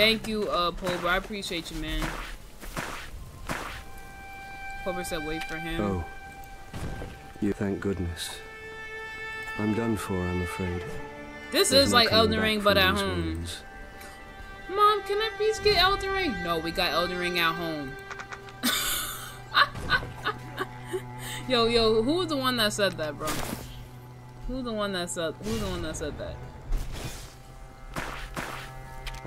Thank you, uh, Pober. I appreciate you, man. Pober said wait for him. Oh. You thank goodness. I'm done for, I'm afraid. This There's is like Eldering, Elden Ring, but at home. wounds. Mom, can I please get Elden Ring? No, we got Elden Ring at home. yo, yo, who was the one that said that, bro? Who's the one that said? Who's the one that said that?